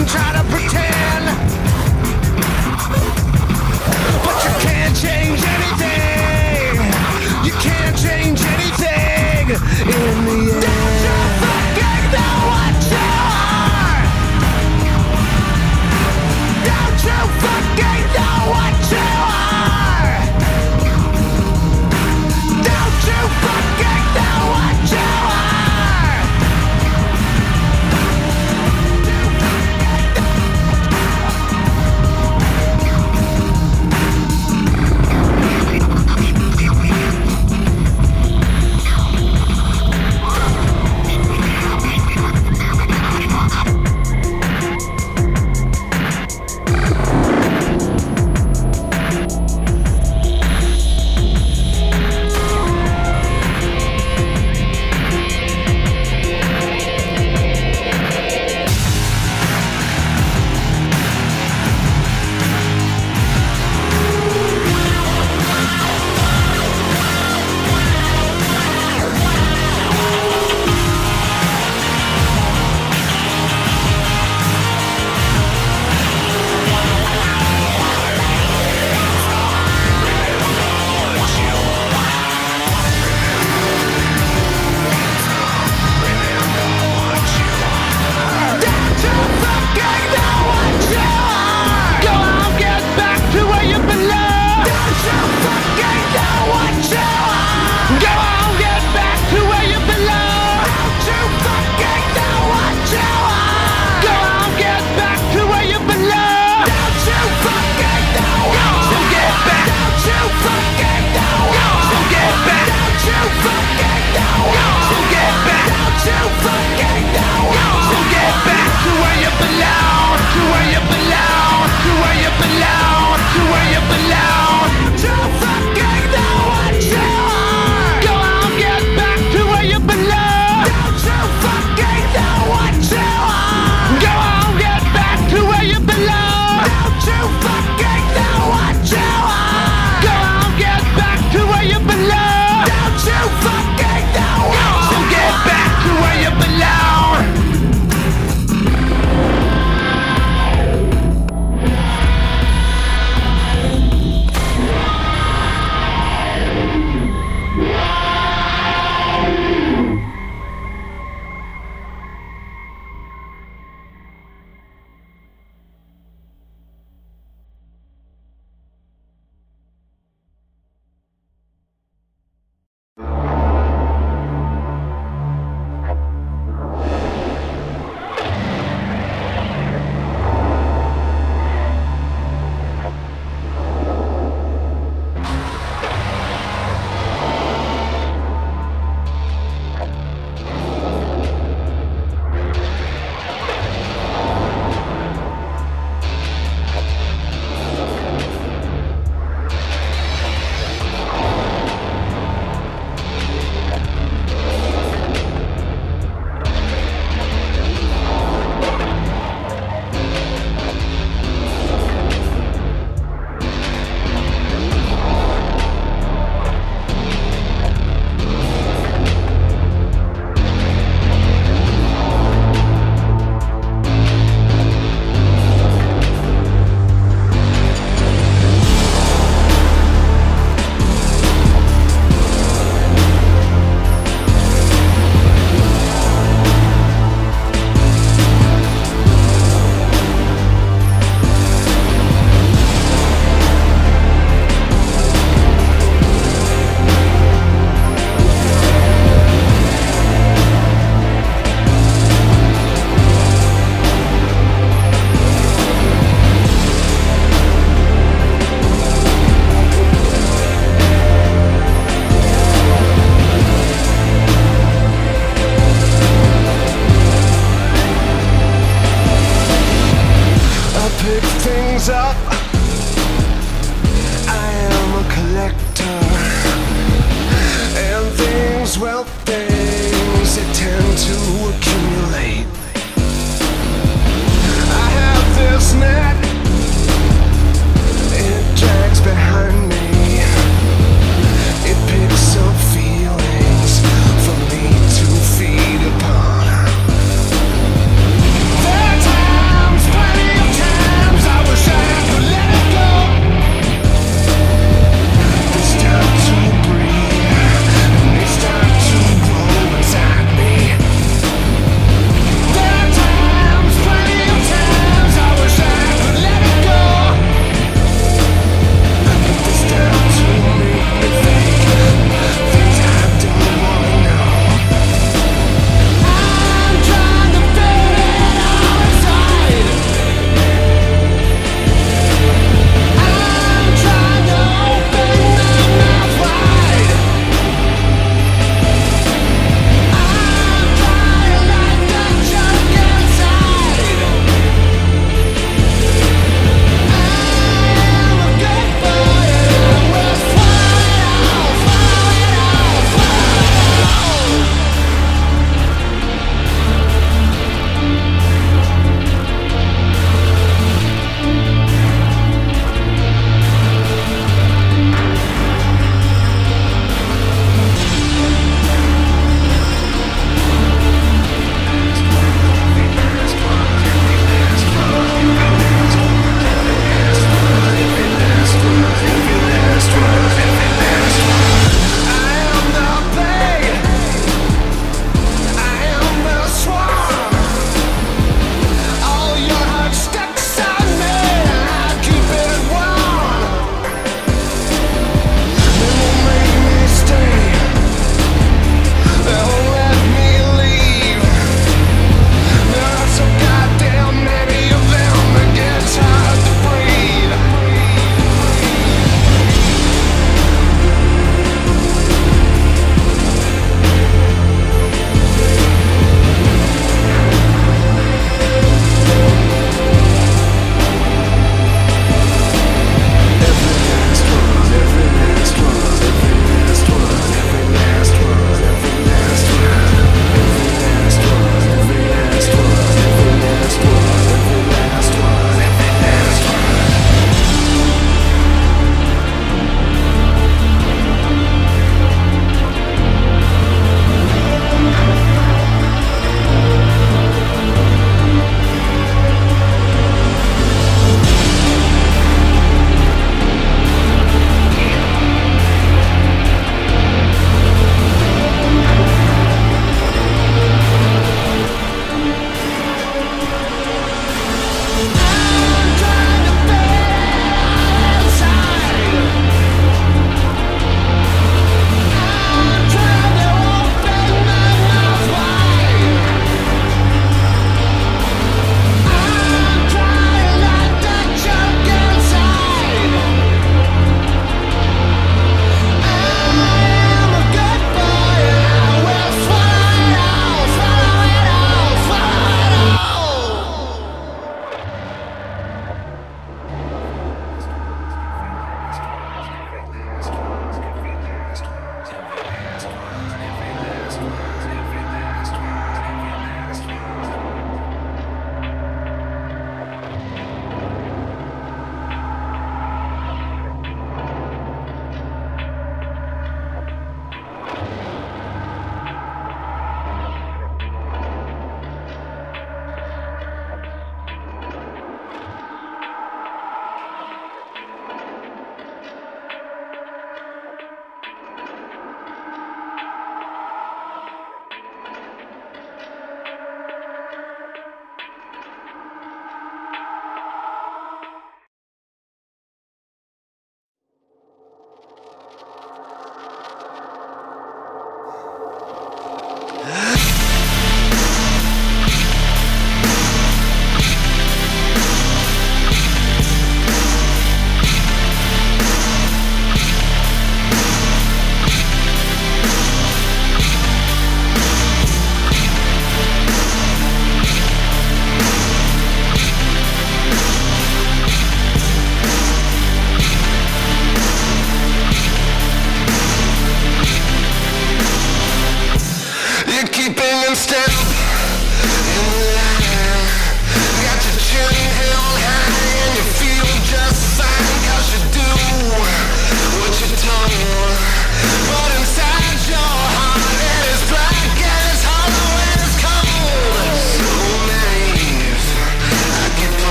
and try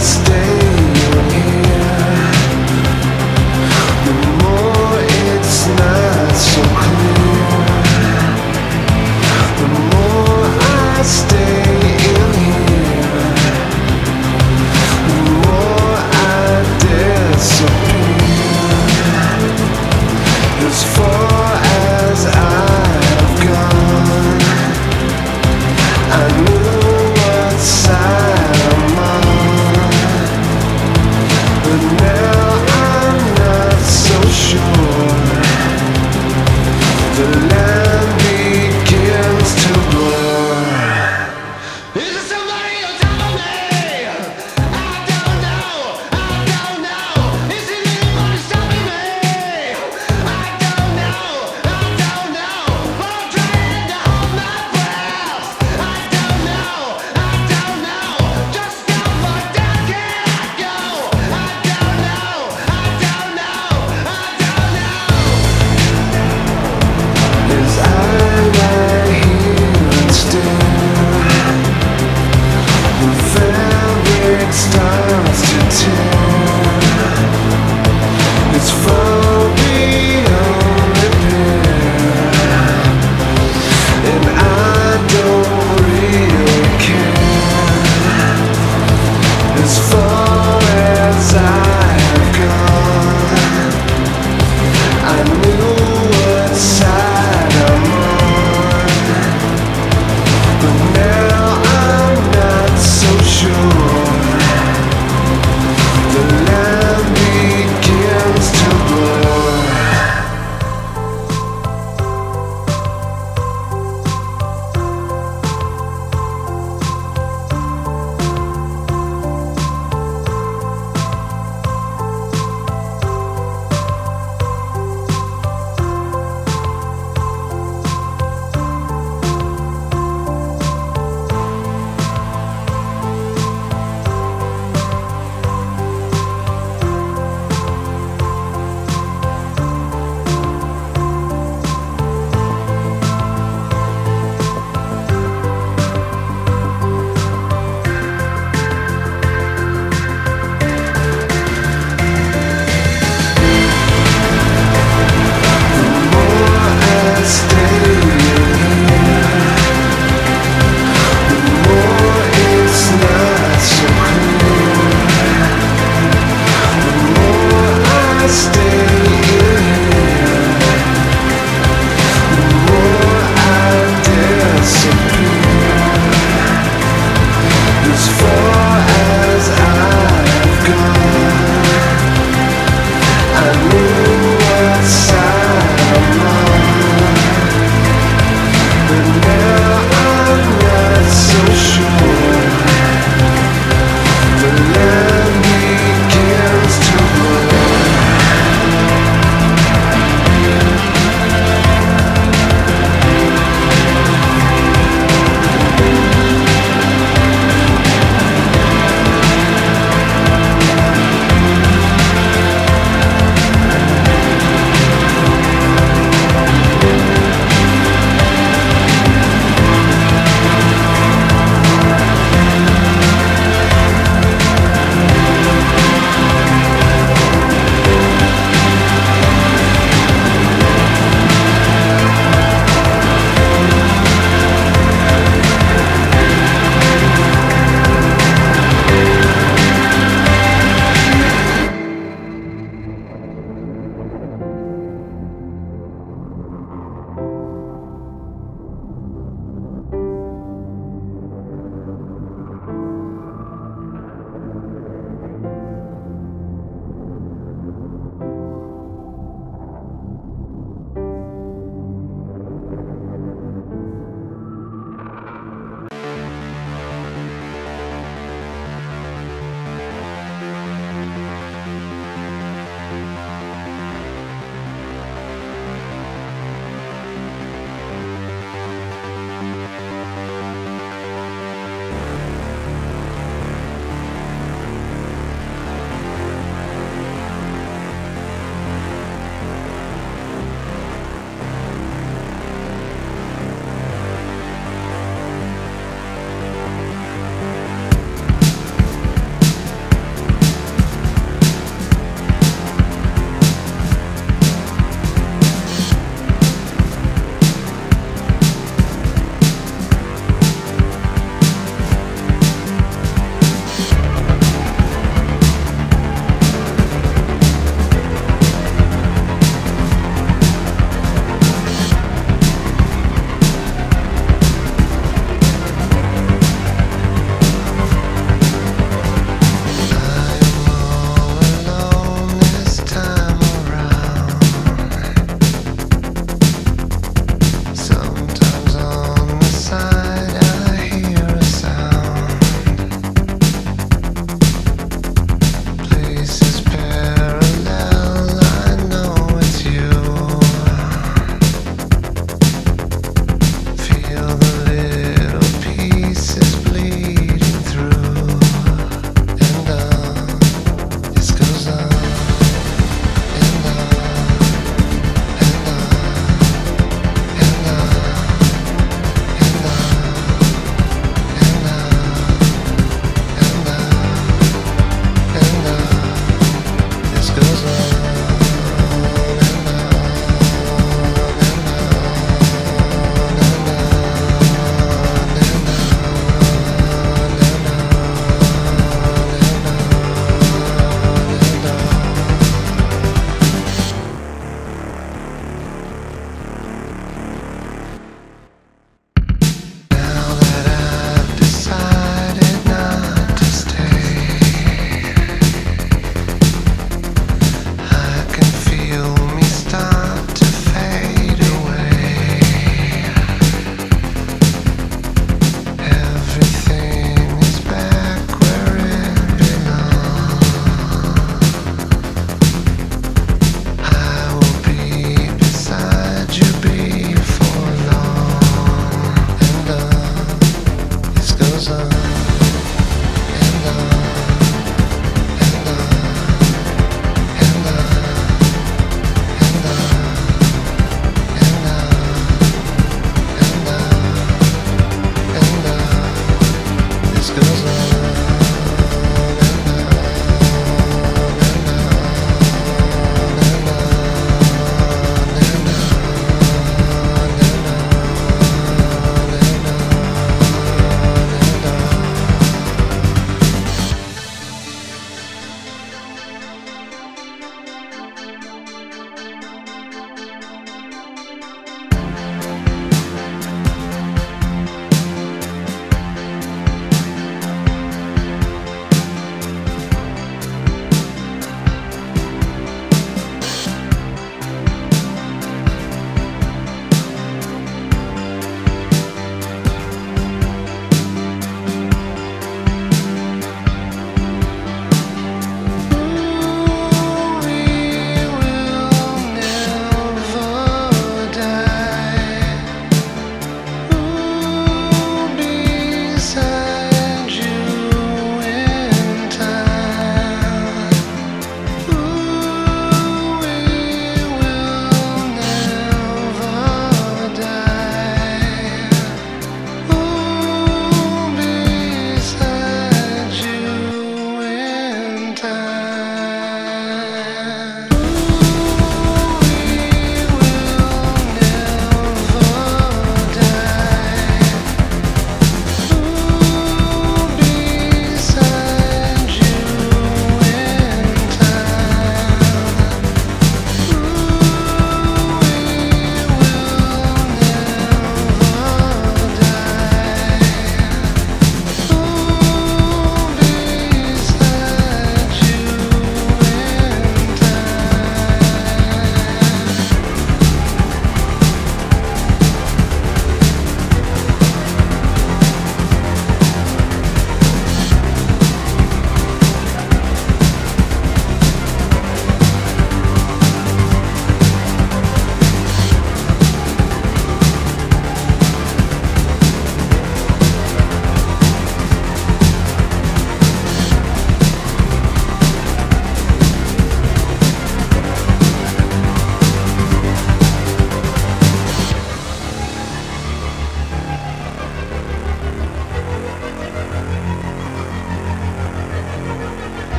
stay.